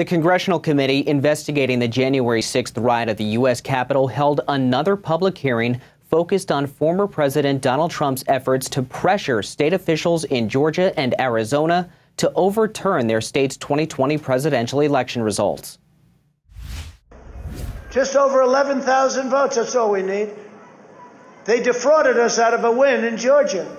The Congressional Committee investigating the January 6th riot at the U.S. Capitol held another public hearing focused on former President Donald Trump's efforts to pressure state officials in Georgia and Arizona to overturn their state's 2020 presidential election results. Just over 11,000 votes, that's all we need. They defrauded us out of a win in Georgia.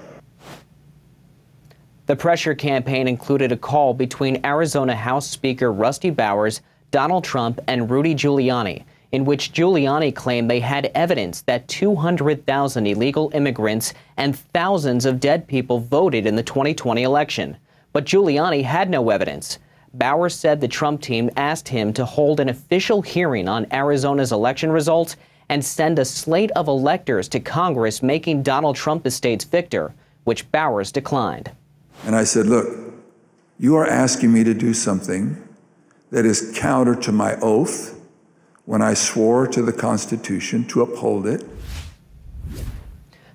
The pressure campaign included a call between Arizona House Speaker Rusty Bowers, Donald Trump, and Rudy Giuliani, in which Giuliani claimed they had evidence that 200,000 illegal immigrants and thousands of dead people voted in the 2020 election. But Giuliani had no evidence. Bowers said the Trump team asked him to hold an official hearing on Arizona's election results and send a slate of electors to Congress making Donald Trump the state's victor, which Bowers declined. And I said, Look, you are asking me to do something that is counter to my oath when I swore to the Constitution to uphold it.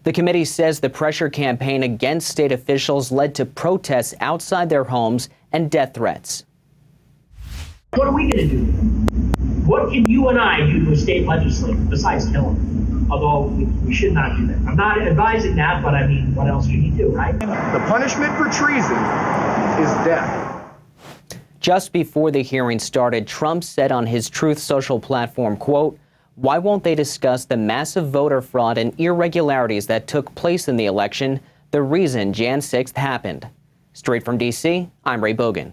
The committee says the pressure campaign against state officials led to protests outside their homes and death threats. What are we going to do? What can you and I do to a state legislator besides kill him? although we, we, should not do that. I'm not advising that, but I mean, what else can you do, right? The punishment for treason is death. Just before the hearing started, Trump said on his Truth Social platform, quote, why won't they discuss the massive voter fraud and irregularities that took place in the election, the reason Jan 6th happened? Straight from D.C., I'm Ray Bogan.